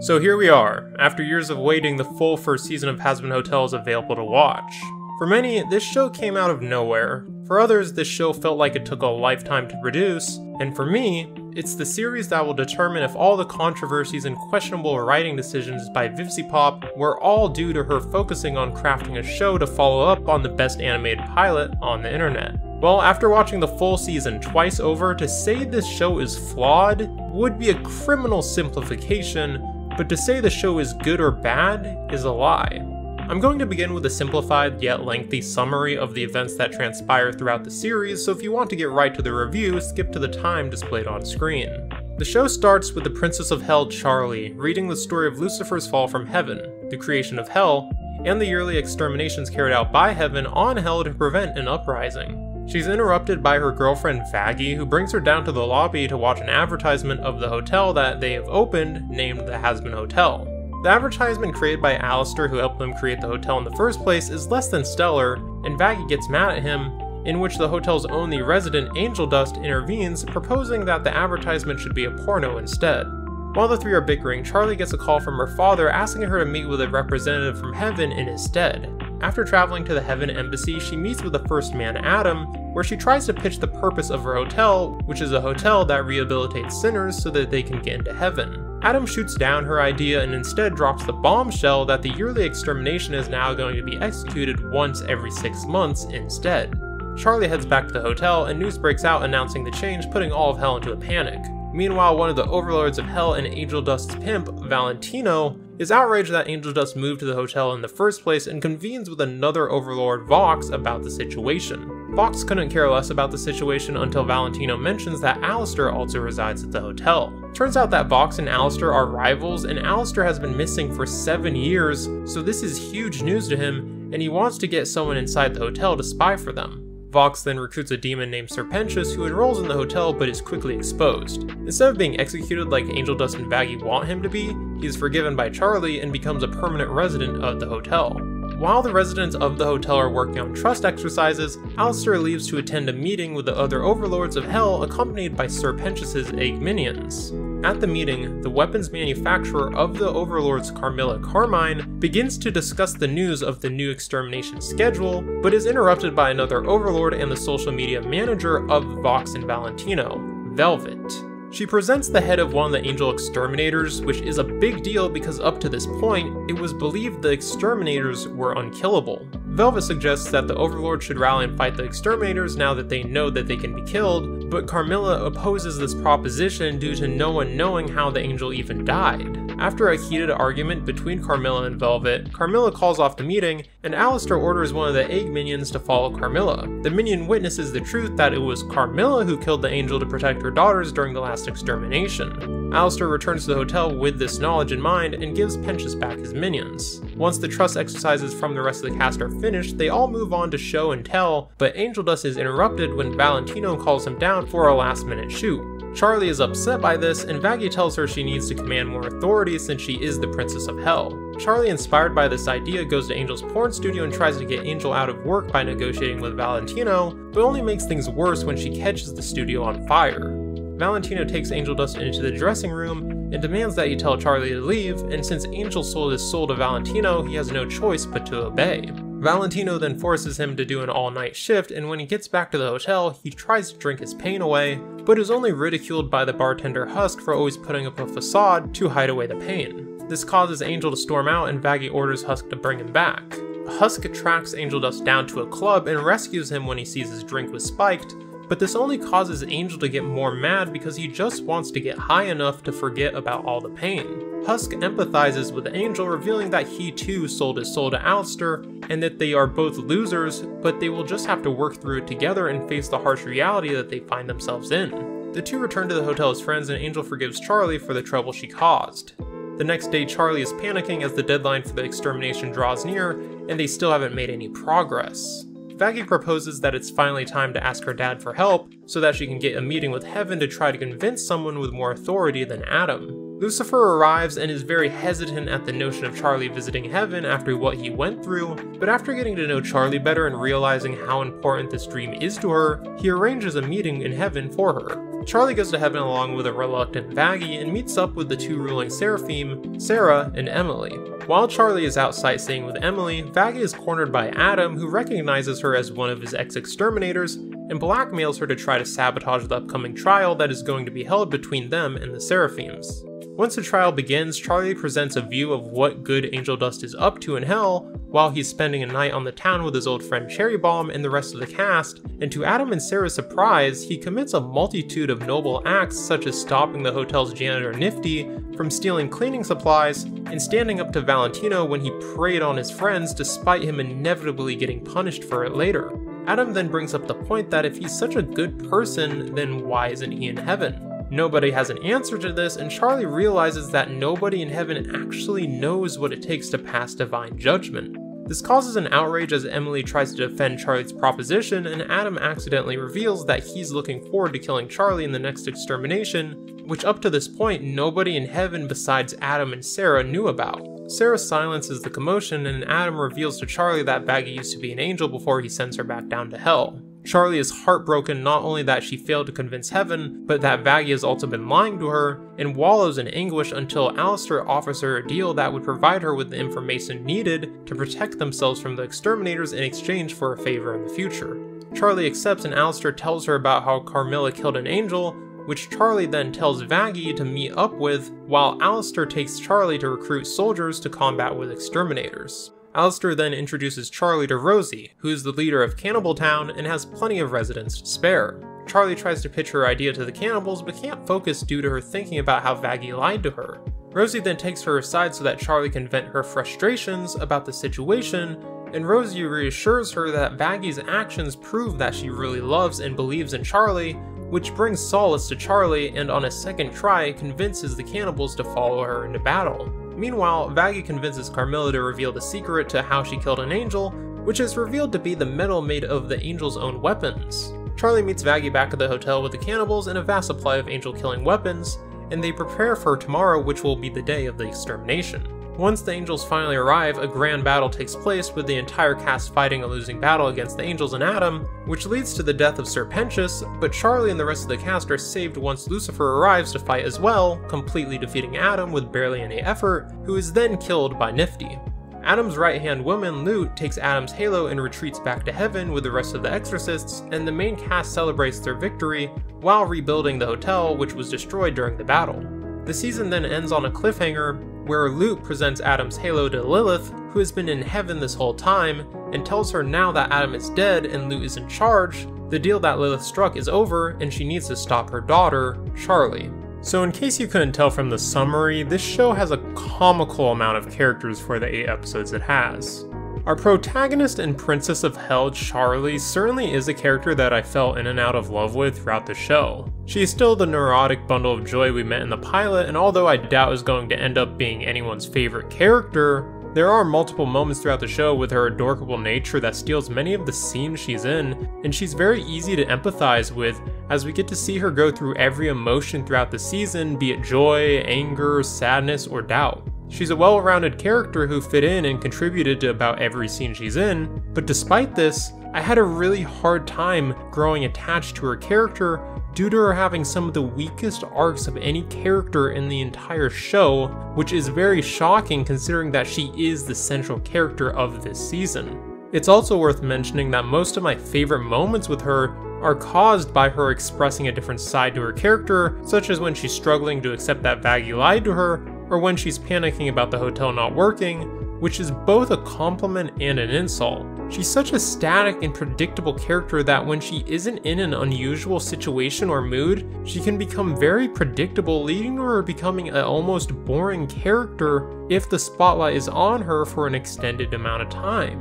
So here we are. After years of waiting, the full first season of Hazbin Hotel is available to watch. For many, this show came out of nowhere. For others, this show felt like it took a lifetime to produce. And for me, it's the series that will determine if all the controversies and questionable writing decisions by VivziePop were all due to her focusing on crafting a show to follow up on the best animated pilot on the internet. Well, after watching the full season twice over, to say this show is flawed would be a criminal simplification but to say the show is good or bad is a lie. I'm going to begin with a simplified yet lengthy summary of the events that transpire throughout the series, so if you want to get right to the review, skip to the time displayed on screen. The show starts with the Princess of Hell Charlie reading the story of Lucifer's fall from heaven, the creation of Hell, and the yearly exterminations carried out by Heaven on Hell to prevent an uprising. She's interrupted by her girlfriend Vaggie, who brings her down to the lobby to watch an advertisement of the hotel that they have opened, named the Hazbin Hotel. The advertisement created by Alastor, who helped them create the hotel in the first place, is less than stellar, and Vaggie gets mad at him, in which the hotel's only resident, Angel Dust, intervenes, proposing that the advertisement should be a porno instead. While the three are bickering, Charlie gets a call from her father asking her to meet with a representative from Heaven in his stead. After traveling to the Heaven Embassy, she meets with the first man, Adam, where she tries to pitch the purpose of her hotel, which is a hotel that rehabilitates sinners so that they can get into heaven. Adam shoots down her idea and instead drops the bombshell that the yearly extermination is now going to be executed once every six months instead. Charlie heads back to the hotel, and news breaks out announcing the change, putting all of Hell into a panic. Meanwhile, one of the overlords of Hell and Angel Dust's pimp, Valentino, is outraged that Angel Dust moved to the hotel in the first place and convenes with another overlord, Vox, about the situation. Vox couldn't care less about the situation until Valentino mentions that Alastor also resides at the hotel. Turns out that Vox and Alastor are rivals, and Alastor has been missing for seven years, so this is huge news to him, and he wants to get someone inside the hotel to spy for them. Vox then recruits a demon named Sir Pentious who enrolls in the hotel but is quickly exposed. Instead of being executed like Angel Dust and Vaggie want him to be, he is forgiven by Charlie and becomes a permanent resident of the hotel. While the residents of the hotel are working on trust exercises, Alastor leaves to attend a meeting with the other overlords of Hell accompanied by Sir Pentious' egg minions. At the meeting, the weapons manufacturer of the Overlords Carmilla Carmine begins to discuss the news of the new extermination schedule, but is interrupted by another Overlord and the social media manager of Vox and Valentino, Velvette. She presents the head of one of the Angel Exterminators, which is a big deal because up to this point, it was believed the Exterminators were unkillable. Velvette suggests that the Overlord should rally and fight the Exterminators now that they know that they can be killed, but Carmilla opposes this proposition due to no one knowing how the Angel even died. After a heated argument between Carmilla and Velvette, Carmilla calls off the meeting, and Alastor orders one of the egg minions to follow Carmilla. The minion witnesses the truth that it was Carmilla who killed the angel to protect her daughters during the last extermination. Alastor returns to the hotel with this knowledge in mind and gives Pentious back his minions. Once the trust exercises from the rest of the cast are finished, they all move on to show and tell, but Angel Dust is interrupted when Valentino calls him down for a last minute shoot. Charlie is upset by this, and Vaggie tells her she needs to command more authority since she is the Princess of Hell. Charlie, inspired by this idea, goes to Angel's porn studio and tries to get Angel out of work by negotiating with Valentino, but only makes things worse when she catches the studio on fire. Valentino takes Angel Dust into the dressing room and demands that he tell Charlie to leave, and since Angel sold his soul to Valentino, he has no choice but to obey. Valentino then forces him to do an all-night shift, and when he gets back to the hotel, he tries to drink his pain away, but is only ridiculed by the bartender Husk for always putting up a facade to hide away the pain. This causes Angel to storm out and Vaggie orders Husk to bring him back. Husk tracks Angel Dust down to a club and rescues him when he sees his drink was spiked, but this only causes Angel to get more mad because he just wants to get high enough to forget about all the pain. Husk empathizes with Angel, revealing that he too sold his soul to Alastor, and that they are both losers, but they will just have to work through it together and face the harsh reality that they find themselves in. The two return to the hotel as friends, and Angel forgives Charlie for the trouble she caused. The next day, Charlie is panicking as the deadline for the extermination draws near, and they still haven't made any progress. Vaggie proposes that it's finally time to ask her dad for help, so that she can get a meeting with Heaven to try to convince someone with more authority than Adam. Lucifer arrives and is very hesitant at the notion of Charlie visiting heaven after what he went through, but after getting to know Charlie better and realizing how important this dream is to her, he arranges a meeting in heaven for her. Charlie goes to heaven along with a reluctant Vaggie and meets up with the two ruling Seraphim, Sarah and Emily. While Charlie is out sightseeing with Emily, Vaggie is cornered by Adam, who recognizes her as one of his ex-exterminators and blackmails her to try to sabotage the upcoming trial that is going to be held between them and the Seraphims. Once the trial begins, Charlie presents a view of what good Angel Dust is up to in hell while he's spending a night on the town with his old friend Cherry Bomb and the rest of the cast, and to Adam and Sarah's surprise, he commits a multitude of noble acts such as stopping the hotel's janitor Nifty from stealing cleaning supplies and standing up to Valentino when he preyed on his friends despite him inevitably getting punished for it later. Adam then brings up the point that if he's such a good person, then why isn't he in heaven? Nobody has an answer to this, and Charlie realizes that nobody in heaven actually knows what it takes to pass divine judgment. This causes an outrage as Emily tries to defend Charlie's proposition, and Adam accidentally reveals that he's looking forward to killing Charlie in the next extermination, which up to this point nobody in heaven besides Adam and Sarah knew about. Sarah silences the commotion, and Adam reveals to Charlie that Vaggie used to be an angel before he sends her back down to hell. Charlie is heartbroken not only that she failed to convince Heaven, but that Vaggie has also been lying to her, and wallows in anguish until Alastor offers her a deal that would provide her with the information needed to protect themselves from the exterminators in exchange for a favor in the future. Charlie accepts and Alastor tells her about how Carmilla killed an angel, which Charlie then tells Vaggie to meet up with, while Alistair takes Charlie to recruit soldiers to combat with exterminators. Alastor then introduces Charlie to Rosie, who's the leader of Cannibal Town and has plenty of residents to spare. Charlie tries to pitch her idea to the cannibals but can't focus due to her thinking about how Vaggie lied to her. Rosie then takes her aside so that Charlie can vent her frustrations about the situation, and Rosie reassures her that Vaggie's actions prove that she really loves and believes in Charlie, which brings solace to Charlie and on a second try convinces the cannibals to follow her into battle. Meanwhile, Vaggie convinces Carmilla to reveal the secret to how she killed an angel, which is revealed to be the metal made of the angel's own weapons. Charlie meets Vaggie back at the hotel with the cannibals and a vast supply of angel killing weapons, and they prepare for tomorrow, which will be the day of the extermination. Once the angels finally arrive, a grand battle takes place with the entire cast fighting a losing battle against the angels and Adam, which leads to the death of Sir Pentious, but Charlie and the rest of the cast are saved once Lucifer arrives to fight as well, completely defeating Adam with barely any effort, who is then killed by Nifty. Adam's right-hand woman, Lute, takes Adam's halo and retreats back to heaven with the rest of the exorcists, and the main cast celebrates their victory while rebuilding the hotel which was destroyed during the battle. The season then ends on a cliffhanger where Lute presents Adam's halo to Lilith, who has been in heaven this whole time, and tells her now that Adam is dead and Lute is in charge, the deal that Lilith struck is over and she needs to stop her daughter, Charlie. So in case you couldn't tell from the summary, this show has a comical amount of characters for the 8 episodes it has. Our protagonist and Princess of Hell, Charlie, certainly is a character that I fell in and out of love with throughout the show. She is still the neurotic bundle of joy we met in the pilot, and although I doubt is going to end up being anyone's favorite character, there are multiple moments throughout the show with her adorable nature that steals many of the scenes she's in, and she's very easy to empathize with as we get to see her go through every emotion throughout the season, be it joy, anger, sadness, or doubt. She's a well-rounded character who fit in and contributed to about every scene she's in, but despite this, I had a really hard time growing attached to her character due to her having some of the weakest arcs of any character in the entire show, which is very shocking considering that she is the central character of this season. It's also worth mentioning that most of my favorite moments with her are caused by her expressing a different side to her character, such as when she's struggling to accept that Vaggie lied to her, or when she's panicking about the hotel not working, which is both a compliment and an insult. She's such a static and predictable character that when she isn't in an unusual situation or mood, she can become very predictable, leading to her becoming an almost boring character if the spotlight is on her for an extended amount of time.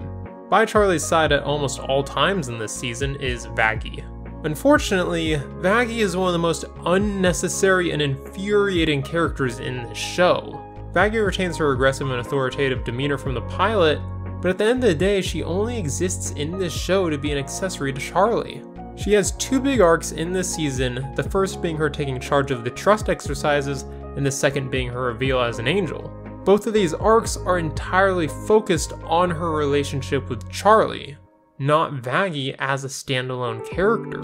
By Charlie's side at almost all times in this season is Vaggie. Unfortunately, Vaggie is one of the most unnecessary and infuriating characters in this show. Vaggie retains her aggressive and authoritative demeanor from the pilot, but at the end of the day, she only exists in this show to be an accessory to Charlie. She has two big arcs in this season, the first being her taking charge of the trust exercises, and the second being her reveal as an angel. Both of these arcs are entirely focused on her relationship with Charlie, not Vaggie as a standalone character.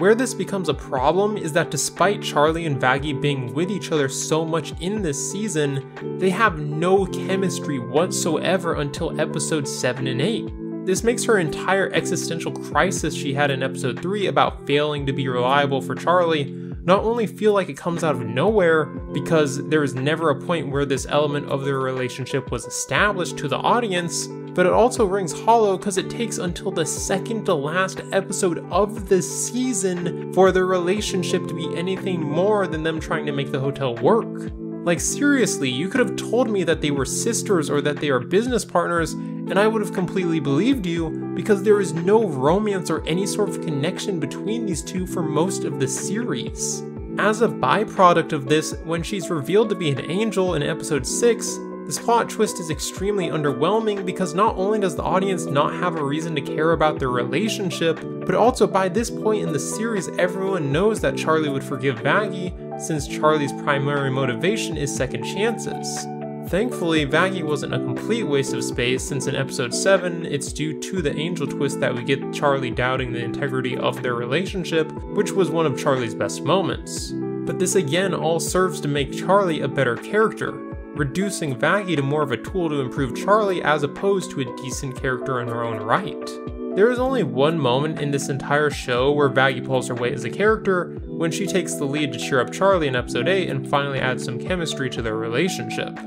Where this becomes a problem is that despite Charlie and Vaggie being with each other so much in this season, they have no chemistry whatsoever until episodes 7 and 8. This makes her entire existential crisis she had in episode 3 about failing to be reliable for Charlie not only feel like it comes out of nowhere because there is never a point where this element of their relationship was established to the audience, but it also rings hollow because it takes until the second to last episode of the season for their relationship to be anything more than them trying to make the hotel work. Like, seriously, you could have told me that they were sisters or that they are business partners, and I would have completely believed you because there is no romance or any sort of connection between these two for most of the series. As a byproduct of this, when she's revealed to be an angel in episode 6, this plot twist is extremely underwhelming because not only does the audience not have a reason to care about their relationship, but also by this point in the series, everyone knows that Charlie would forgive Vaggie since Charlie's primary motivation is second chances. Thankfully, Vaggie wasn't a complete waste of space since in episode 7, it's due to the angel twist that we get Charlie doubting the integrity of their relationship, which was one of Charlie's best moments. But this again all serves to make Charlie a better character, reducing Vaggie to more of a tool to improve Charlie as opposed to a decent character in her own right. There is only one moment in this entire show where Vaggie pulls her weight as a character, when she takes the lead to cheer up Charlie in episode 8 and finally adds some chemistry to their relationship.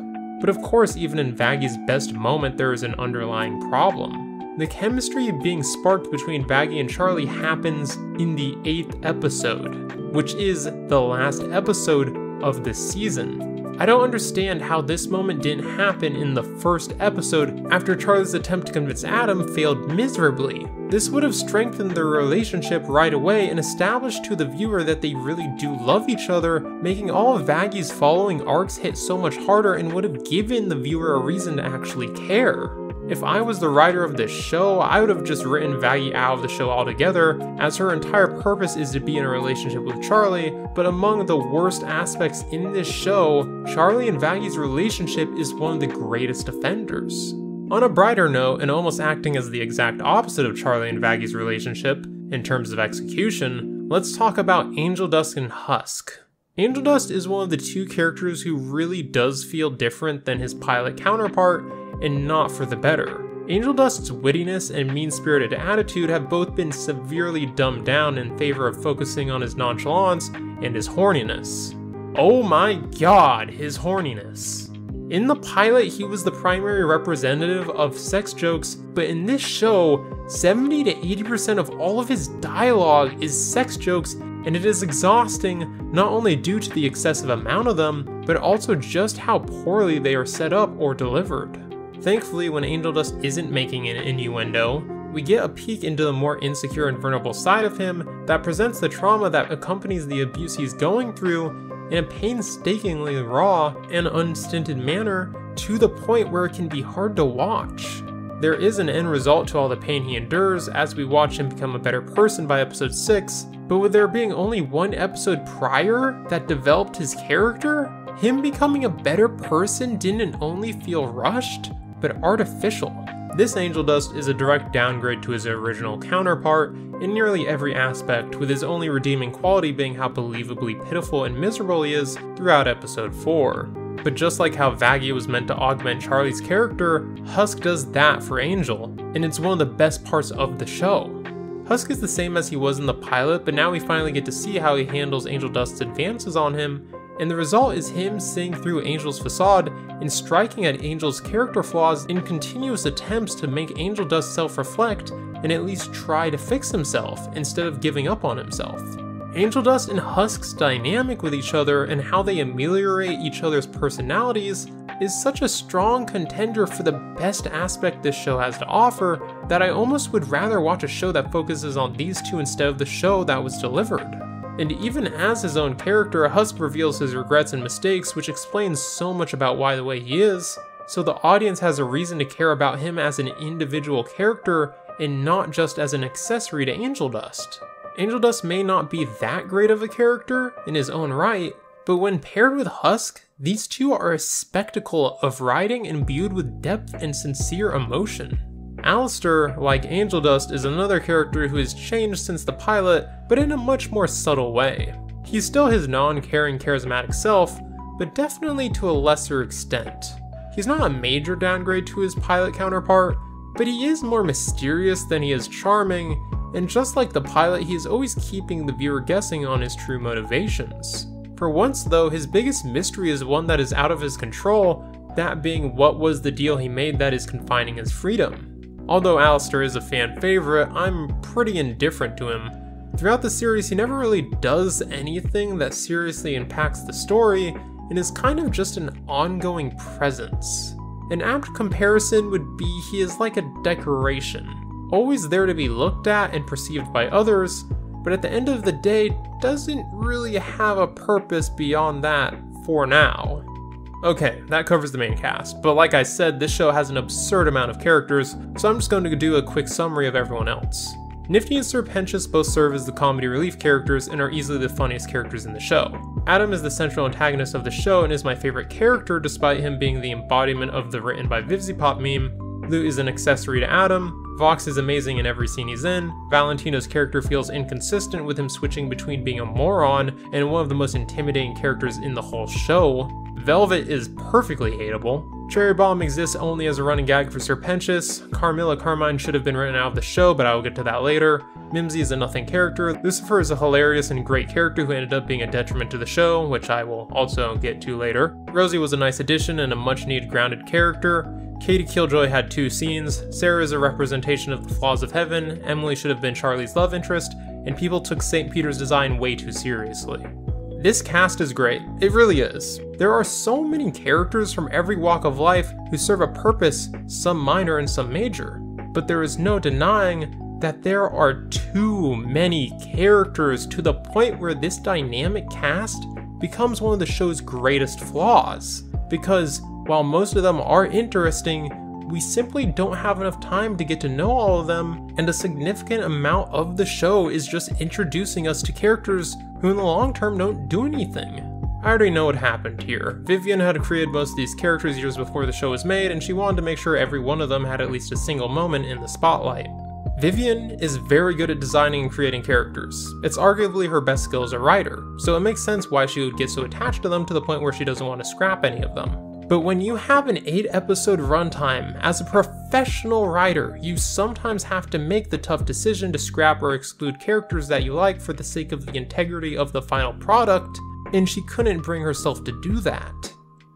But of course, even in Vaggie's best moment, there is an underlying problem. The chemistry being sparked between Vaggie and Charlie happens in the 8th episode, which is the last episode of this season. I don't understand how this moment didn't happen in the first episode after Charlie's attempt to convince Adam failed miserably. This would have strengthened their relationship right away and established to the viewer that they really do love each other, making all of Vaggie's following arcs hit so much harder and would have given the viewer a reason to actually care. If I was the writer of this show, I would have just written Vaggie out of the show altogether, as her entire purpose is to be in a relationship with Charlie, but among the worst aspects in this show, Charlie and Vaggie's relationship is one of the greatest offenders. On a brighter note, and almost acting as the exact opposite of Charlie and Vaggie's relationship, in terms of execution, let's talk about Angel Dust and Husk. Angel Dust is one of the two characters who really does feel different than his pilot counterpart, and not for the better. Angel Dust's wittiness and mean spirited attitude have both been severely dumbed down in favor of focusing on his nonchalance and his horniness. Oh my god, his horniness. In the pilot, he was the primary representative of sex jokes, but in this show, 70 to 80% of all of his dialogue is sex jokes, and it is exhausting not only due to the excessive amount of them, but also just how poorly they are set up or delivered. Thankfully, when Angel Dust isn't making an innuendo, we get a peek into the more insecure and vulnerable side of him that presents the trauma that accompanies the abuse he's going through in a painstakingly raw and unstinted manner to the point where it can be hard to watch. There is an end result to all the pain he endures as we watch him become a better person by episode 6, but with there being only one episode prior that developed his character, him becoming a better person didn't only feel rushed, but artificial. This angel dust is a direct downgrade to his original counterpart in nearly every aspect, with his only redeeming quality being how believably pitiful and miserable he is throughout episode 4. But just like how Vaggie was meant to augment Charlie's character, Husk does that for Angel, and it's one of the best parts of the show. Husk is the same as he was in the pilot, but now we finally get to see how he handles Angel Dust's advances on him and the result is him seeing through Angel's facade and striking at Angel's character flaws in continuous attempts to make Angel Dust self reflect and at least try to fix himself instead of giving up on himself. Angel Dust and Husk's dynamic with each other and how they ameliorate each other's personalities is such a strong contender for the best aspect this show has to offer that I almost would rather watch a show that focuses on these two instead of the show that was delivered. And even as his own character, Husk reveals his regrets and mistakes, which explains so much about why the way he is, so the audience has a reason to care about him as an individual character and not just as an accessory to Angel Dust. Angel Dust may not be that great of a character in his own right, but when paired with Husk, these two are a spectacle of writing imbued with depth and sincere emotion. Alastor, like Angel Dust, is another character who has changed since the pilot, but in a much more subtle way. He's still his non caring, charismatic self, but definitely to a lesser extent. He's not a major downgrade to his pilot counterpart, but he is more mysterious than he is charming, and just like the pilot, he is always keeping the viewer guessing on his true motivations. For once, though, his biggest mystery is one that is out of his control, that being what was the deal he made that is confining his freedom. Although Alastor is a fan favorite, I'm pretty indifferent to him. Throughout the series, he never really does anything that seriously impacts the story, and is kind of just an ongoing presence. An apt comparison would be he is like a decoration, always there to be looked at and perceived by others, but at the end of the day doesn't really have a purpose beyond that for now. Okay, that covers the main cast, but like I said, this show has an absurd amount of characters, so I'm just going to do a quick summary of everyone else. Nifty and Sir Pentious both serve as the comedy relief characters and are easily the funniest characters in the show. Adam is the central antagonist of the show and is my favorite character despite him being the embodiment of the written by Vivziepop meme. Lou is an accessory to Adam, Vox is amazing in every scene he's in, Valentino's character feels inconsistent with him switching between being a moron and one of the most intimidating characters in the whole show, Velvette is perfectly hateable, Cherry Bomb exists only as a running gag for Sir Pentious. Carmilla Carmine should have been written out of the show, but I will get to that later, Mimzy is a nothing character, Lucifer is a hilarious and great character who ended up being a detriment to the show, which I will also get to later, Rosie was a nice addition and a much needed grounded character, Katie Killjoy had two scenes, Sarah is a representation of the flaws of heaven, Emily should have been Charlie's love interest, and people took St. Peter's design way too seriously. This cast is great, it really is. There are so many characters from every walk of life who serve a purpose, some minor and some major, but there is no denying that there are too many characters to the point where this dynamic cast becomes one of the show's greatest flaws. Because while most of them are interesting, we simply don't have enough time to get to know all of them, and a significant amount of the show is just introducing us to characters who in the long term don't do anything. I already know what happened here. Vivian had created most of these characters years before the show was made, and she wanted to make sure every one of them had at least a single moment in the spotlight. Vivian is very good at designing and creating characters. It's arguably her best skill as a writer, so it makes sense why she would get so attached to them to the point where she doesn't want to scrap any of them. But when you have an 8 episode runtime, as a professional writer, you sometimes have to make the tough decision to scrap or exclude characters that you like for the sake of the integrity of the final product, and she couldn't bring herself to do that.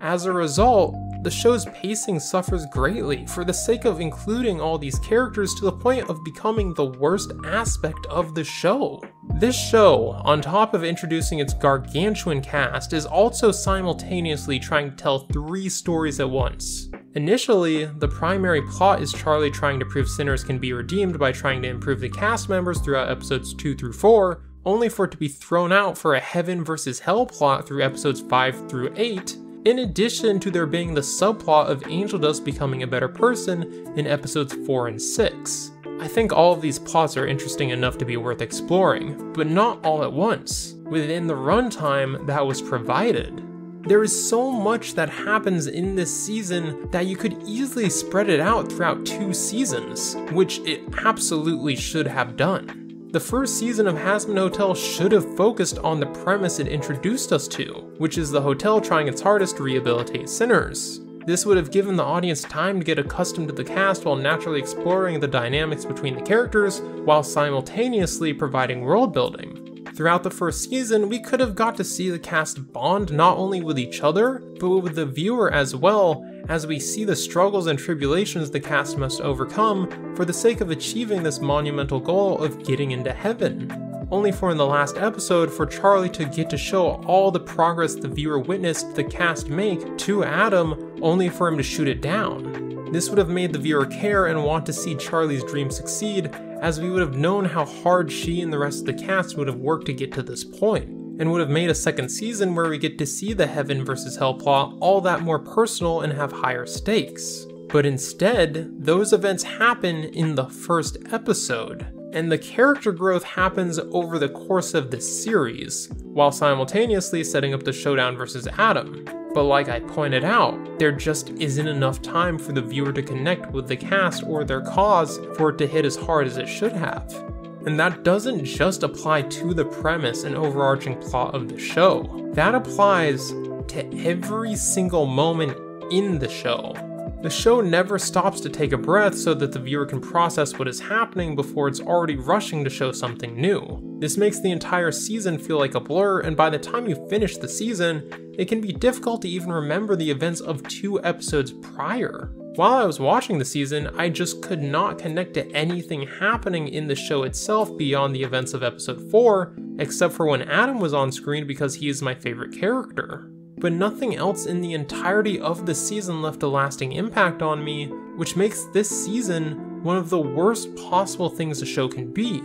As a result, the show's pacing suffers greatly for the sake of including all these characters to the point of becoming the worst aspect of the show. This show, on top of introducing its gargantuan cast, is also simultaneously trying to tell three stories at once. Initially, the primary plot is Charlie trying to prove sinners can be redeemed by trying to improve the cast members throughout episodes 2 through 4, only for it to be thrown out for a heaven versus hell plot through episodes 5 through 8, in addition to there being the subplot of Angel Dust becoming a better person in episodes 4 and 6. I think all of these plots are interesting enough to be worth exploring, but not all at once, within the runtime that was provided. There is so much that happens in this season that you could easily spread it out throughout two seasons, which it absolutely should have done. The first season of Hazbin Hotel should have focused on the premise it introduced us to, which is the hotel trying its hardest to rehabilitate sinners. This would have given the audience time to get accustomed to the cast while naturally exploring the dynamics between the characters, while simultaneously providing world building. Throughout the first season, we could have got to see the cast bond not only with each other, but with the viewer as well, as we see the struggles and tribulations the cast must overcome for the sake of achieving this monumental goal of getting into heaven. Only for in the last episode for Charlie to get to show all the progress the viewer witnessed the cast make to Adam, only for him to shoot it down. This would have made the viewer care and want to see Charlie's dream succeed, as we would have known how hard she and the rest of the cast would have worked to get to this point and would have made a second season where we get to see the heaven versus hell plot all that more personal and have higher stakes. But instead, those events happen in the first episode, and the character growth happens over the course of the series, while simultaneously setting up the showdown versus Adam. But like I pointed out, there just isn't enough time for the viewer to connect with the cast or their cause for it to hit as hard as it should have. And that doesn't just apply to the premise and overarching plot of the show, that applies to every single moment in the show. The show never stops to take a breath so that the viewer can process what is happening before it's already rushing to show something new. This makes the entire season feel like a blur, and by the time you finish the season, it can be difficult to even remember the events of two episodes prior. While I was watching the season, I just could not connect to anything happening in the show itself beyond the events of episode 4, except for when Adam was on screen because he is my favorite character but nothing else in the entirety of the season left a lasting impact on me, which makes this season one of the worst possible things a show can be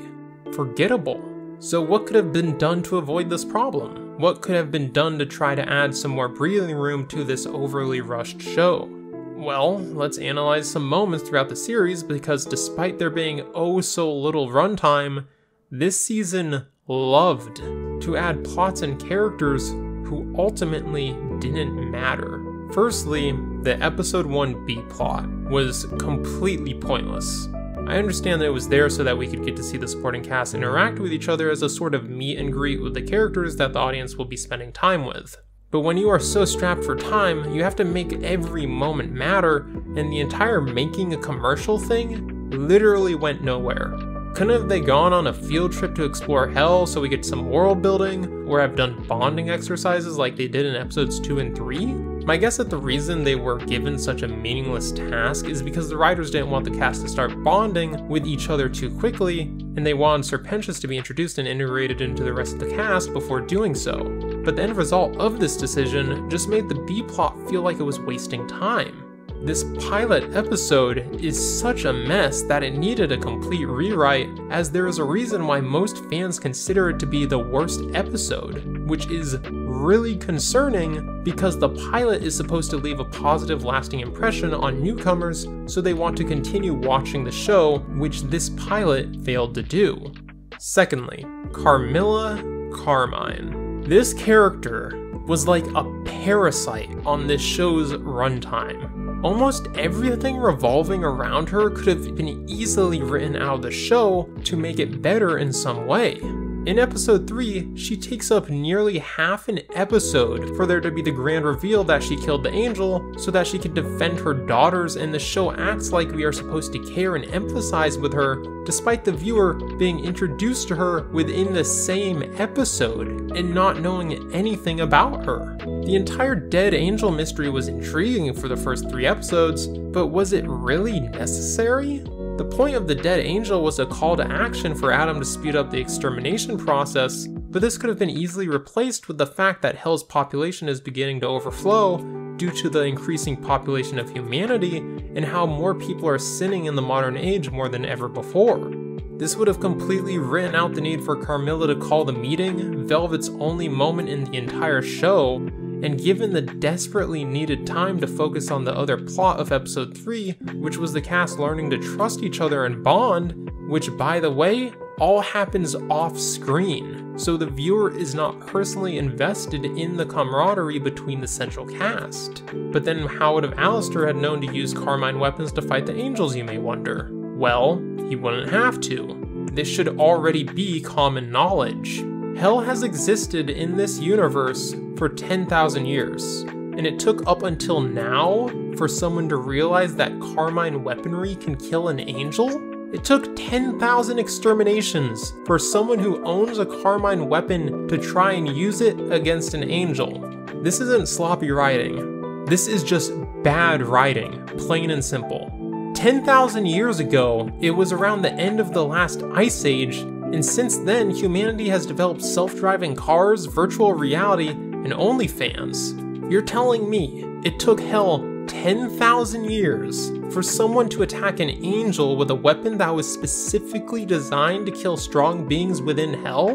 forgettable. So, what could have been done to avoid this problem? What could have been done to try to add some more breathing room to this overly rushed show? Well, let's analyze some moments throughout the series because despite there being oh so little runtime, this season loved to add plots and characters who ultimately didn't matter. Firstly, the episode 1 B plot was completely pointless. I understand that it was there so that we could get to see the supporting cast interact with each other as a sort of meet and greet with the characters that the audience will be spending time with. But when you are so strapped for time, you have to make every moment matter, and the entire making a commercial thing literally went nowhere. Couldn't have they gone on a field trip to explore hell so we get some world building, or have done bonding exercises like they did in episodes 2 and 3? My guess that the reason they were given such a meaningless task is because the writers didn't want the cast to start bonding with each other too quickly, and they wanted Sir Pentious to be introduced and integrated into the rest of the cast before doing so. But the end result of this decision just made the B plot feel like it was wasting time. This pilot episode is such a mess that it needed a complete rewrite, as there is a reason why most fans consider it to be the worst episode, which is really concerning because the pilot is supposed to leave a positive lasting impression on newcomers so they want to continue watching the show, which this pilot failed to do. Secondly, Carmilla Carmine. This character was like a parasite on this show's runtime. Almost everything revolving around her could have been easily written out of the show to make it better in some way. In episode 3, she takes up nearly half an episode for there to be the grand reveal that she killed the angel so that she can defend her daughters, and the show acts like we are supposed to care and empathize with her, despite the viewer being introduced to her within the same episode and not knowing anything about her. The entire dead angel mystery was intriguing for the first three episodes, but was it really necessary? The point of the dead angel was a call to action for Adam to speed up the extermination process, but this could have been easily replaced with the fact that Hell's population is beginning to overflow due to the increasing population of humanity and how more people are sinning in the modern age more than ever before. This would have completely written out the need for Carmilla to call the meeting, Velvette's only moment in the entire show, and given the desperately needed time to focus on the other plot of episode 3, which was the cast learning to trust each other and bond, which by the way, all happens off screen, so the viewer is not personally invested in the camaraderie between the central cast. But then how would have Alastor had known to use Carmine weapons to fight the angels, you may wonder? Well, he wouldn't have to. This should already be common knowledge. Hell has existed in this universe for 10,000 years, and it took up until now for someone to realize that Carmine weaponry can kill an angel? It took 10,000 exterminations for someone who owns a Carmine weapon to try and use it against an angel. This isn't sloppy writing. This is just bad writing, plain and simple. 10,000 years ago, it was around the end of the last ice age and since then, humanity has developed self driving cars, virtual reality, and OnlyFans. You're telling me it took hell 10,000 years for someone to attack an angel with a weapon that was specifically designed to kill strong beings within hell?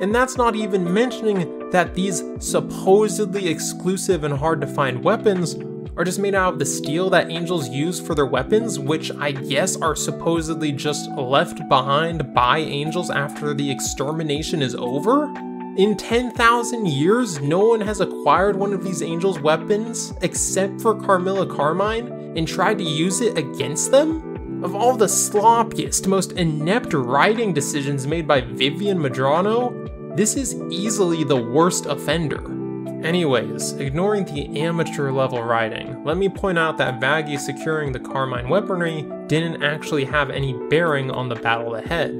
And that's not even mentioning that these supposedly exclusive and hard to find weapons are just made out of the steel that angels use for their weapons, which I guess are supposedly just left behind by angels after the extermination is over? In 10,000 years, no one has acquired one of these angels' weapons except for Carmilla Carmine and tried to use it against them? Of all the sloppiest, most inept writing decisions made by Vivian Medrano, this is easily the worst offender. Anyways, ignoring the amateur level writing, let me point out that Vaggie securing the Carmine weaponry didn't actually have any bearing on the battle ahead.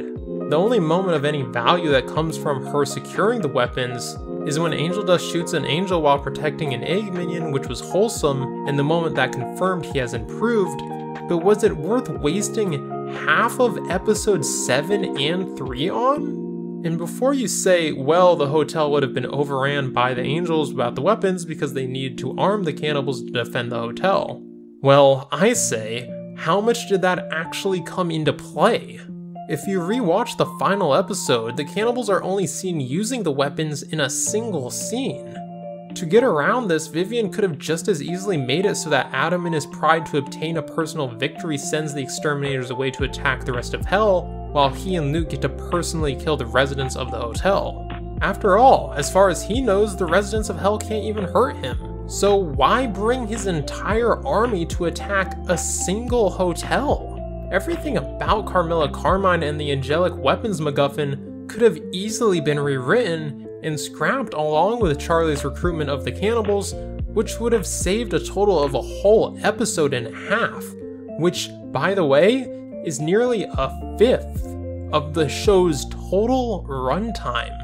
The only moment of any value that comes from her securing the weapons is when Angel Dust shoots an angel while protecting an egg minion, which was wholesome, and the moment that confirmed he has improved, but was it worth wasting half of episode 7 and 3 on? And before you say, well, the hotel would have been overran by the angels without the weapons because they needed to arm the cannibals to defend the hotel, well, I say, how much did that actually come into play? If you rewatch the final episode, the cannibals are only seen using the weapons in a single scene. To get around this, Vivian could have just as easily made it so that Adam in his pride to obtain a personal victory sends the exterminators away to attack the rest of Hell, while he and Lute get to personally kill the residents of the hotel. After all, as far as he knows, the residents of Hell can't even hurt him. So why bring his entire army to attack a single hotel? Everything about Carmilla Carmine and the angelic weapons MacGuffin could have easily been rewritten and scrapped along with Charlie's recruitment of the cannibals, which would have saved a total of a whole episode and a half, which, by the way, is nearly a fifth of the show's total runtime.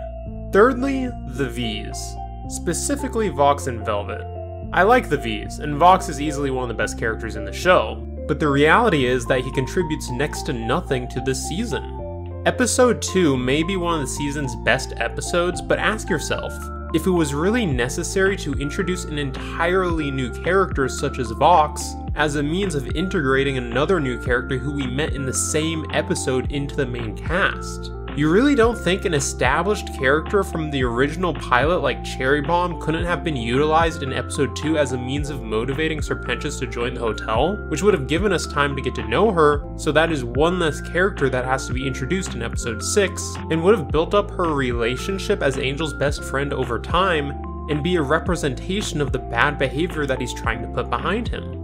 Thirdly, the V's, specifically Vox and Velvette. I like the V's, and Vox is easily one of the best characters in the show, but the reality is that he contributes next to nothing to this season. Episode 2 may be one of the season's best episodes, but ask yourself, if it was really necessary to introduce an entirely new character such as Vox, as a means of integrating another new character who we met in the same episode into the main cast. You really don't think an established character from the original pilot like Cherry Bomb couldn't have been utilized in episode 2 as a means of motivating Sir Pentious to join the hotel, which would have given us time to get to know her, so that is one less character that has to be introduced in episode 6, and would have built up her relationship as Angel's best friend over time, and be a representation of the bad behavior that he's trying to put behind him.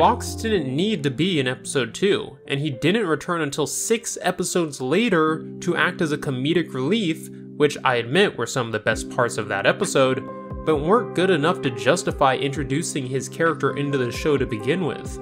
Vox didn't need to be in episode 2, and he didn't return until 6 episodes later to act as a comedic relief, which I admit were some of the best parts of that episode, but weren't good enough to justify introducing his character into the show to begin with.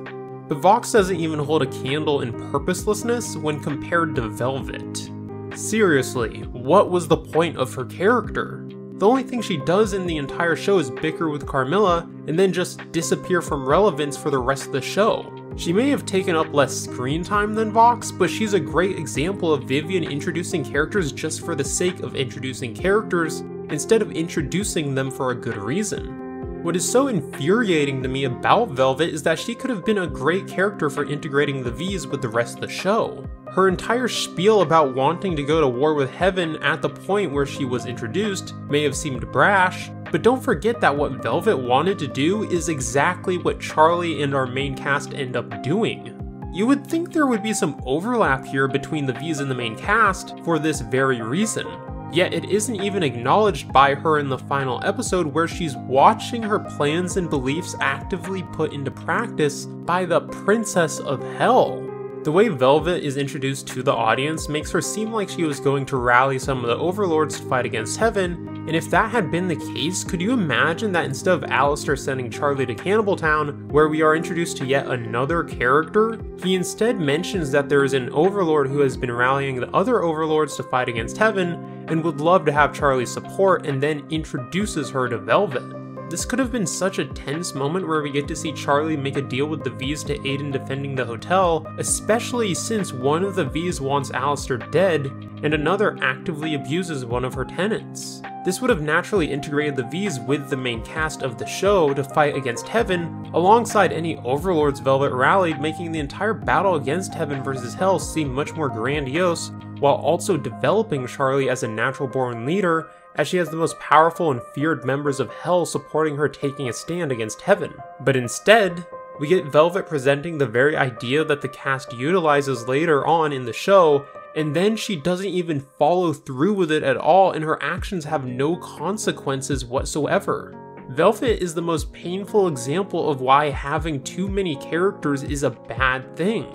But Vox doesn't even hold a candle in purposelessness when compared to Velvette. Seriously, what was the point of her character? The only thing she does in the entire show is bicker with Carmilla and then just disappear from relevance for the rest of the show. She may have taken up less screen time than Vox, but she's a great example of Vivian introducing characters just for the sake of introducing characters instead of introducing them for a good reason. What is so infuriating to me about Velvette is that she could have been a great character for integrating the V's with the rest of the show. Her entire spiel about wanting to go to war with Heaven at the point where she was introduced may have seemed brash, but don't forget that what Velvette wanted to do is exactly what Charlie and our main cast end up doing. You would think there would be some overlap here between the V's and the main cast for this very reason. Yet it isn't even acknowledged by her in the final episode where she's watching her plans and beliefs actively put into practice by the Princess of Hell. The way Velvette is introduced to the audience makes her seem like she was going to rally some of the overlords to fight against Heaven, and if that had been the case, could you imagine that instead of Alastor sending Charlie to Cannibal Town, where we are introduced to yet another character, he instead mentions that there is an overlord who has been rallying the other overlords to fight against Heaven, and would love to have Charlie's support, and then introduces her to Velvette. This could have been such a tense moment where we get to see Charlie make a deal with the V's to aid in defending the hotel, especially since one of the V's wants Alastor dead, and another actively abuses one of her tenants. This would have naturally integrated the V's with the main cast of the show to fight against Heaven, alongside any Overlords Velvette rallied, making the entire battle against Heaven versus Hell seem much more grandiose, while also developing Charlie as a natural born leader as she has the most powerful and feared members of Hell supporting her taking a stand against Heaven. But instead, we get Velvette presenting the very idea that the cast utilizes later on in the show and then she doesn't even follow through with it at all, and her actions have no consequences whatsoever. Velvette is the most painful example of why having too many characters is a bad thing.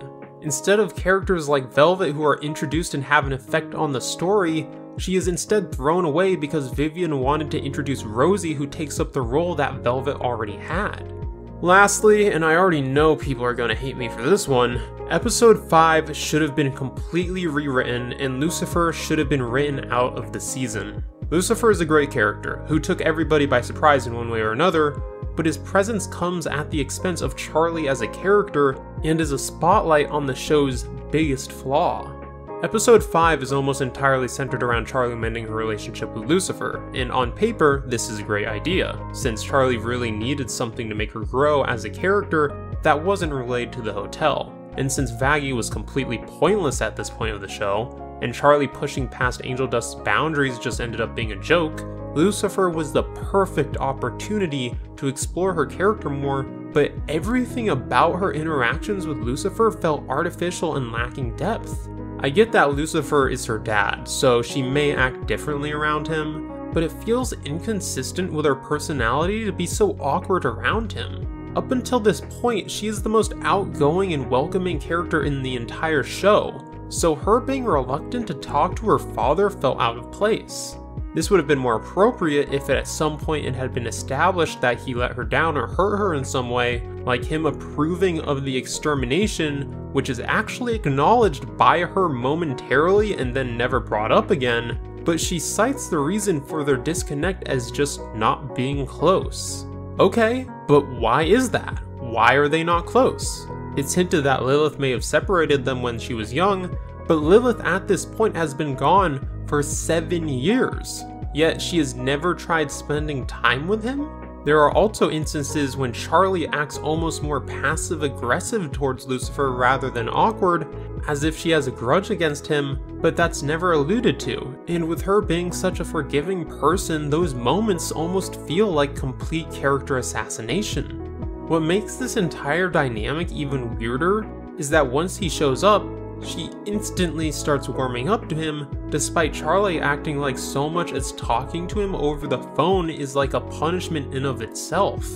Instead of characters like Velvette who are introduced and have an effect on the story, she is instead thrown away because Vivian wanted to introduce Rosie, who takes up the role that Velvette already had. Lastly, and I already know people are gonna hate me for this one, episode 5 should have been completely rewritten and Lucifer should have been written out of the season. Lucifer is a great character who took everybody by surprise in one way or another, but his presence comes at the expense of Charlie as a character and is a spotlight on the show's biggest flaw. Episode 5 is almost entirely centered around Charlie mending her relationship with Lucifer, and on paper, this is a great idea, since Charlie really needed something to make her grow as a character that wasn't related to the hotel. And since Vaggie was completely pointless at this point of the show, and Charlie pushing past Angel Dust's boundaries just ended up being a joke, Lucifer was the perfect opportunity to explore her character more, but everything about her interactions with Lucifer felt artificial and lacking depth. I get that Lucifer is her dad, so she may act differently around him, but it feels inconsistent with her personality to be so awkward around him. Up until this point, she is the most outgoing and welcoming character in the entire show, so her being reluctant to talk to her father felt out of place. This would have been more appropriate if at some point it had been established that he let her down or hurt her in some way, like him approving of the extermination, which is actually acknowledged by her momentarily and then never brought up again, but she cites the reason for their disconnect as just not being close. Okay, but why is that? Why are they not close? It's hinted that Lilith may have separated them when she was young, but Lilith at this point has been gone for seven years, yet she has never tried spending time with him? There are also instances when Charlie acts almost more passive aggressive towards Lucifer rather than awkward, as if she has a grudge against him, but that's never alluded to. And with her being such a forgiving person, those moments almost feel like complete character assassination. What makes this entire dynamic even weirder is that once he shows up, she instantly starts warming up to him, despite Charlie acting like so much as talking to him over the phone is like a punishment in of itself.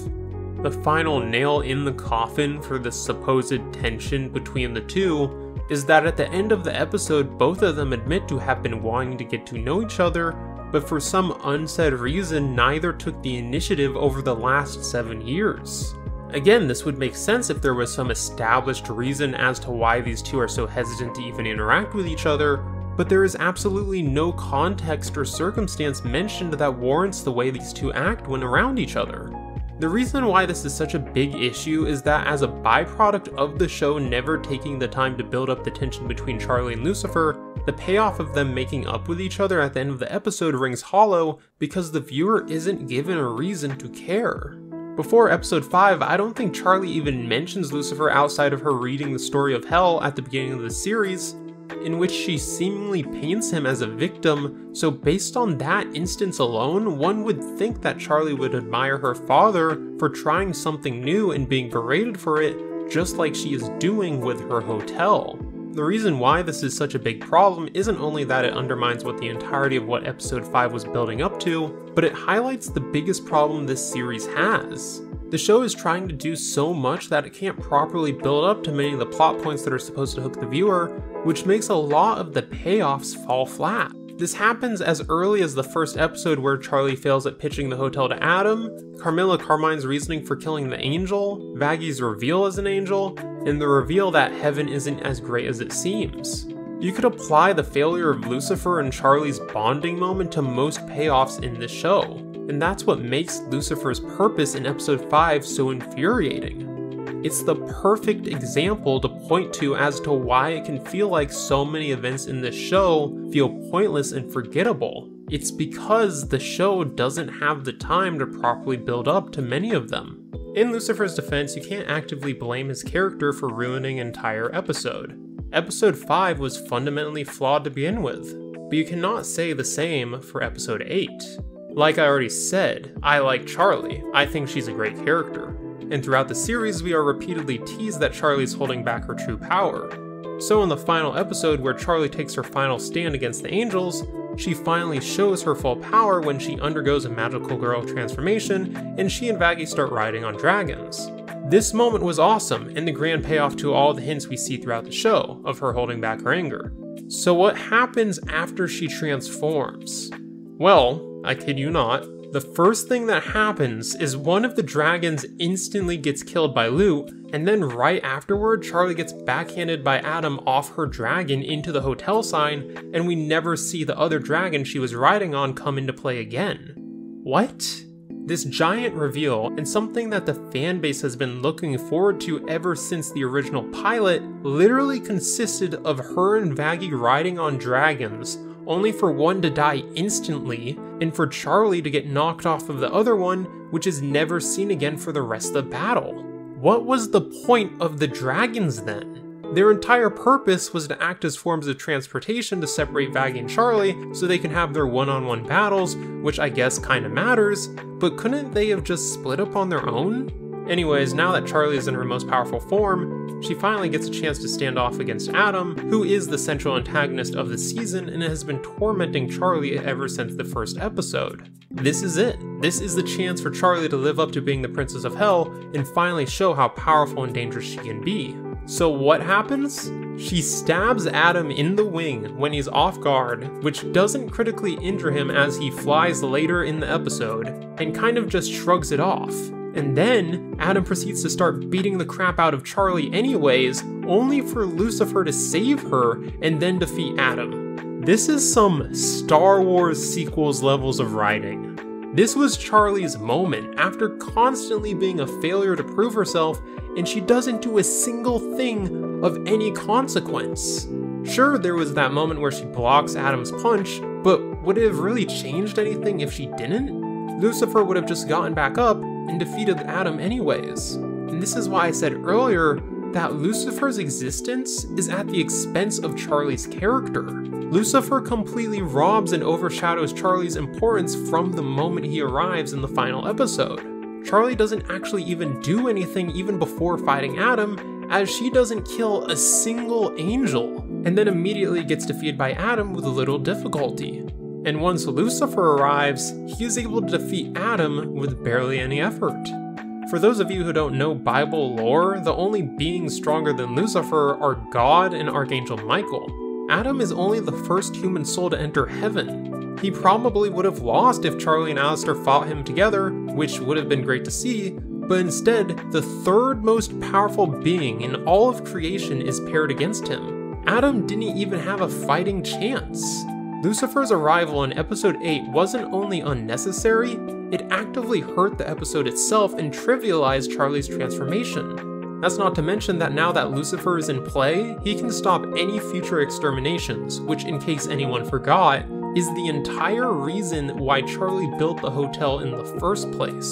The final nail in the coffin for the supposed tension between the two is that at the end of the episode, both of them admit to have been wanting to get to know each other, but for some unsaid reason, neither took the initiative over the last seven years. Again, this would make sense if there was some established reason as to why these two are so hesitant to even interact with each other, but there is absolutely no context or circumstance mentioned that warrants the way these two act when around each other. The reason why this is such a big issue is that as a byproduct of the show never taking the time to build up the tension between Charlie and Lucifer, the payoff of them making up with each other at the end of the episode rings hollow because the viewer isn't given a reason to care. Before episode 5, I don't think Charlie even mentions Lucifer outside of her reading the story of Hell at the beginning of the series, in which she seemingly paints him as a victim, so based on that instance alone, one would think that Charlie would admire her father for trying something new and being berated for it, just like she is doing with her hotel. The reason why this is such a big problem isn't only that it undermines what the entirety of what episode 5 was building up to, but it highlights the biggest problem this series has. The show is trying to do so much that it can't properly build up to many of the plot points that are supposed to hook the viewer, which makes a lot of the payoffs fall flat. This happens as early as the first episode where Charlie fails at pitching the hotel to Adam, Carmilla Carmine's reasoning for killing the angel, Vaggie's reveal as an angel, and the reveal that heaven isn't as great as it seems. You could apply the failure of Lucifer and Charlie's bonding moment to most payoffs in the show, and that's what makes Lucifer's purpose in episode 5 so infuriating. It's the perfect example to point to as to why it can feel like so many events in this show feel pointless and forgettable. It's because the show doesn't have the time to properly build up to many of them. In Lucifer's defense, you can't actively blame his character for ruining an entire episode. Episode 5 was fundamentally flawed to begin with, but you cannot say the same for episode 8. Like I already said, I like Charlie, I think she's a great character and throughout the series we are repeatedly teased that Charlie's holding back her true power. So, in the final episode where Charlie takes her final stand against the Angels, she finally shows her full power when she undergoes a magical girl transformation and she and Vaggie start riding on dragons. This moment was awesome and the grand payoff to all the hints we see throughout the show of her holding back her anger. So, what happens after she transforms? Well, I kid you not, the first thing that happens is one of the dragons instantly gets killed by Lute, and then right afterward, Charlie gets backhanded by Adam off her dragon into the hotel sign, and we never see the other dragon she was riding on come into play again. What? This giant reveal, and something that the fanbase has been looking forward to ever since the original pilot, literally consisted of her and Vaggie riding on dragons, only for one to die instantly, and for Charlie to get knocked off of the other one, which is never seen again for the rest of the battle. What was the point of the dragons then? Their entire purpose was to act as forms of transportation to separate Vaggie and Charlie so they can have their one on one battles, which I guess kinda matters, but couldn't they have just split up on their own? Anyways, now that Charlie is in her most powerful form, she finally gets a chance to stand off against Adam, who is the central antagonist of the season and has been tormenting Charlie ever since the first episode. This is it. This is the chance for Charlie to live up to being the Princess of Hell and finally show how powerful and dangerous she can be. So what happens? She stabs Adam in the wing when he's off guard, which doesn't critically injure him as he flies later in the episode, and kind of just shrugs it off. And then Adam proceeds to start beating the crap out of Charlie anyways, only for Lucifer to save her and then defeat Adam. This is some Star Wars sequels levels of writing. This was Charlie's moment after constantly being a failure to prove herself, and she doesn't do a single thing of any consequence. Sure, there was that moment where she blocks Adam's punch, but would it have really changed anything if she didn't? Lucifer would have just gotten back up and defeated Adam anyways. And this is why I said earlier that Lucifer's existence is at the expense of Charlie's character. Lucifer completely robs and overshadows Charlie's importance from the moment he arrives in the final episode. Charlie doesn't actually even do anything even before fighting Adam, as she doesn't kill a single angel, and then immediately gets defeated by Adam with a little difficulty and once Lucifer arrives, he is able to defeat Adam with barely any effort. For those of you who don't know Bible lore, the only beings stronger than Lucifer are God and Archangel Michael. Adam is only the first human soul to enter heaven. He probably would have lost if Charlie and Alastor fought him together, which would have been great to see, but instead, the third most powerful being in all of creation is paired against him. Adam didn't even have a fighting chance. Lucifer's arrival in episode 8 wasn't only unnecessary, it actively hurt the episode itself and trivialized Charlie's transformation. That's not to mention that now that Lucifer is in play, he can stop any future exterminations, which, in case anyone forgot, is the entire reason why Charlie built the hotel in the first place.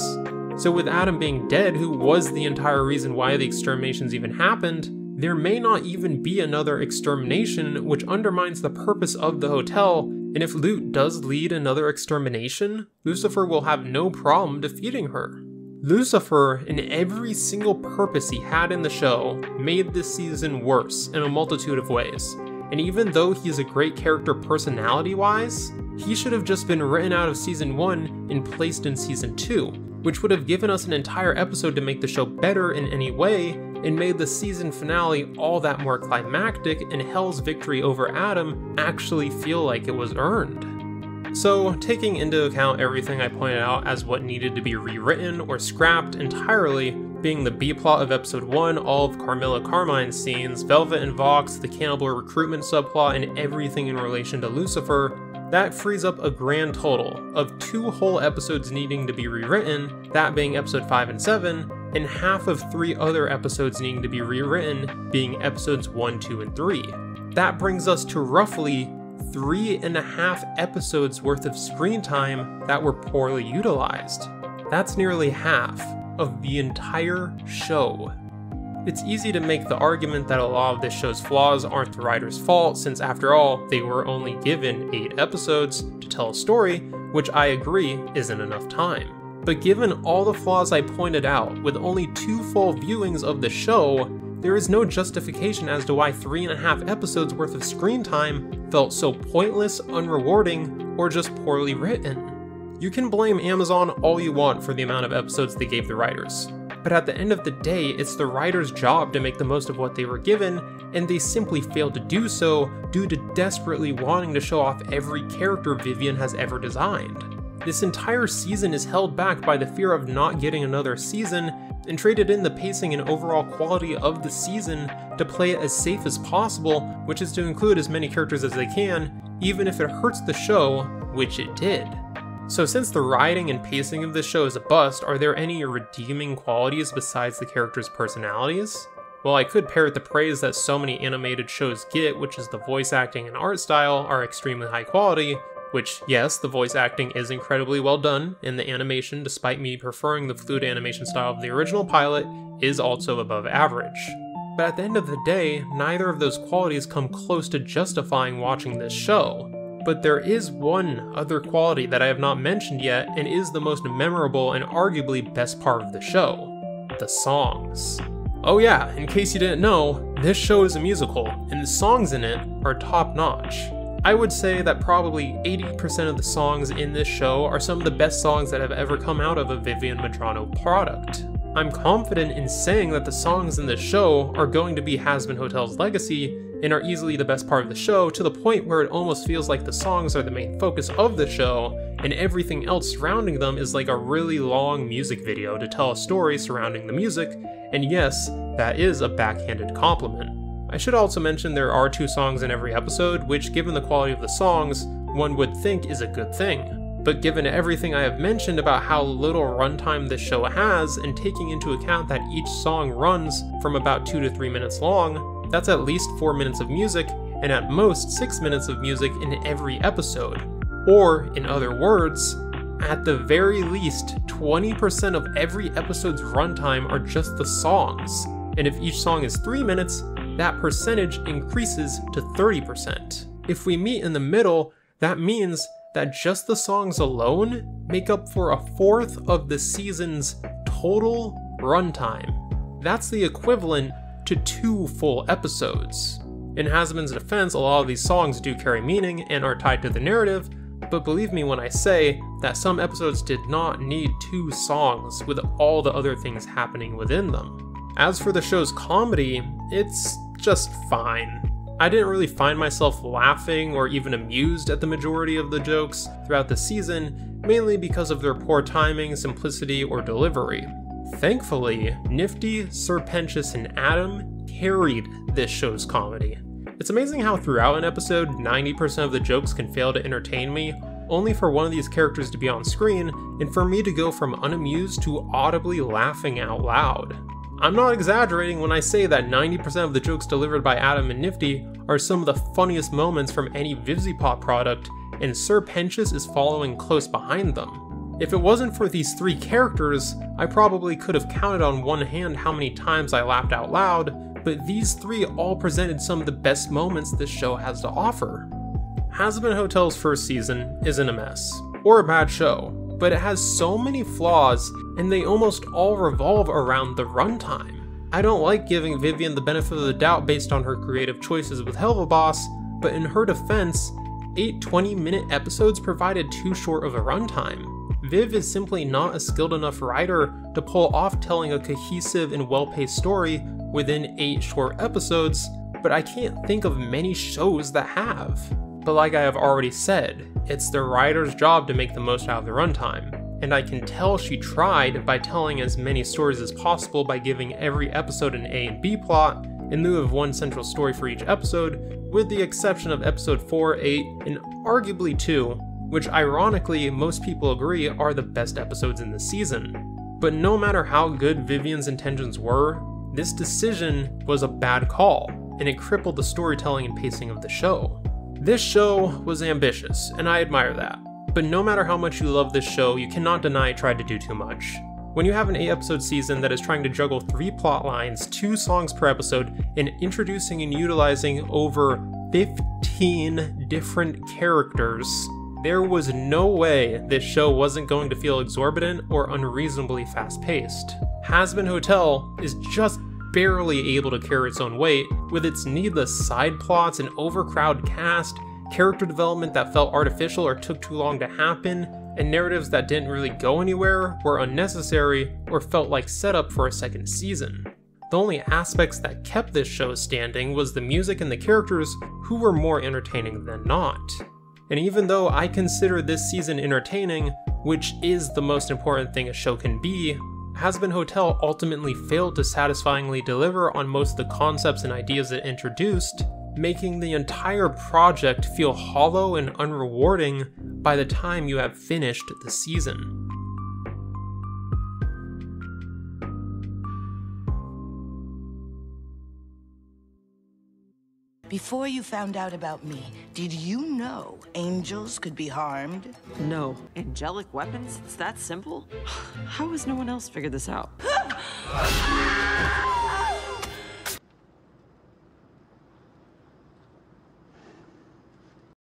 So, with Adam being dead, who was the entire reason why the exterminations even happened, there may not even be another extermination, which undermines the purpose of the hotel, and if Lute does lead another extermination, Lucifer will have no problem defeating her. Lucifer, in every single purpose he had in the show, made this season worse in a multitude of ways. And even though he is a great character personality wise, he should have just been written out of season 1 and placed in season 2, which would have given us an entire episode to make the show better in any way and made the season finale all that more climactic and Hell's victory over Adam actually feel like it was earned. So, taking into account everything I pointed out as what needed to be rewritten or scrapped entirely, being the B plot of episode 1, all of Carmilla Carmine's scenes, Velvette and Vox, the cannibal recruitment subplot, and everything in relation to Lucifer, that frees up a grand total of two whole episodes needing to be rewritten, that being episode 5 and 7, and half of three other episodes needing to be rewritten, being episodes 1, 2, and 3. That brings us to roughly three and a half episodes worth of screen time that were poorly utilized. That's nearly half of the entire show. It's easy to make the argument that a lot of this show's flaws aren't the writer's fault, since after all, they were only given 8 episodes to tell a story, which I agree isn't enough time. But given all the flaws I pointed out, with only two full viewings of the show, there is no justification as to why three and a half episodes worth of screen time felt so pointless, unrewarding, or just poorly written. You can blame Amazon all you want for the amount of episodes they gave the writers, but at the end of the day, it's the writer's job to make the most of what they were given, and they simply failed to do so due to desperately wanting to show off every character Vivienne has ever designed. This entire season is held back by the fear of not getting another season, and traded in the pacing and overall quality of the season to play it as safe as possible, which is to include as many characters as they can, even if it hurts the show, which it did. So since the writing and pacing of this show is a bust, are there any redeeming qualities besides the characters' personalities? Well, I could parrot the praise that so many animated shows get, which is the voice acting and art style are extremely high quality, which, yes, the voice acting is incredibly well done, and the animation, despite me preferring the fluid animation style of the original pilot, is also above average. But at the end of the day, neither of those qualities come close to justifying watching this show. But there is one other quality that I have not mentioned yet and is the most memorable and arguably best part of the show the songs. Oh, yeah, in case you didn't know, this show is a musical, and the songs in it are top notch. I would say that probably 80% of the songs in this show are some of the best songs that have ever come out of a Vivienne Medrano product. I'm confident in saying that the songs in this show are going to be Hazbin Hotel's legacy and are easily the best part of the show to the point where it almost feels like the songs are the main focus of the show and everything else surrounding them is like a really long music video to tell a story surrounding the music, and yes, that is a backhanded compliment. I should also mention there are two songs in every episode, which given the quality of the songs, one would think is a good thing. But given everything I have mentioned about how little runtime this show has, and taking into account that each song runs from about 2 to 3 minutes long, that's at least 4 minutes of music, and at most 6 minutes of music in every episode. Or, in other words, at the very least, 20% of every episode's runtime are just the songs. And if each song is 3 minutes, that percentage increases to 30%. If we meet in the middle, that means that just the songs alone make up for a fourth of the season's total runtime. That's the equivalent to two full episodes. In Hazbin's defense, a lot of these songs do carry meaning and are tied to the narrative, but believe me when I say that some episodes did not need two songs with all the other things happening within them. As for the show's comedy, it's just fine. I didn't really find myself laughing or even amused at the majority of the jokes throughout the season, mainly because of their poor timing, simplicity, or delivery. Thankfully, Nifty, Sir Pentious, and Adam carried this show's comedy. It's amazing how throughout an episode, 90% of the jokes can fail to entertain me, only for one of these characters to be on screen, and for me to go from unamused to audibly laughing out loud. I'm not exaggerating when I say that 90% of the jokes delivered by Adam and Nifty are some of the funniest moments from any VivziePop product, and Sir Pentious is following close behind them. If it wasn't for these three characters, I probably could have counted on one hand how many times I laughed out loud, but these three all presented some of the best moments this show has to offer. Hazbin Hotel's first season isn't a mess, or a bad show, but it has so many flaws, and they almost all revolve around the runtime. I don't like giving Vivienne the benefit of the doubt based on her creative choices with Helluva Boss, but in her defense, 8 20 minute episodes provided too short of a runtime. Viv is simply not a skilled enough writer to pull off telling a cohesive and well paced story within 8 short episodes, but I can't think of many shows that have. But like I have already said, it's the writer's job to make the most out of the runtime, and I can tell she tried by telling as many stories as possible by giving every episode an A and B plot, in lieu of one central story for each episode, with the exception of episode 4, 8, and arguably 2, which ironically most people agree are the best episodes in the season. But no matter how good Vivienne's intentions were, this decision was a bad call, and it crippled the storytelling and pacing of the show. This show was ambitious, and I admire that. But no matter how much you love this show, you cannot deny it tried to do too much. When you have an 8 episode season that is trying to juggle 3 plot lines, 2 songs per episode, and introducing and utilizing over 15 different characters, there was no way this show wasn't going to feel exorbitant or unreasonably fast paced. Hazbin Hotel is just barely able to carry its own weight, with its needless side plots and overcrowded cast, character development that felt artificial or took too long to happen, and narratives that didn't really go anywhere, were unnecessary, or felt like setup for a second season. The only aspects that kept this show standing was the music and the characters, who were more entertaining than not. And even though I consider this season entertaining, which is the most important thing a show can be, Hazbin Hotel ultimately failed to satisfyingly deliver on most of the concepts and ideas it introduced, making the entire project feel hollow and unrewarding by the time you have finished the season. Before you found out about me, did you know angels could be harmed? No. Angelic weapons? It's that simple? How has no one else figured this out?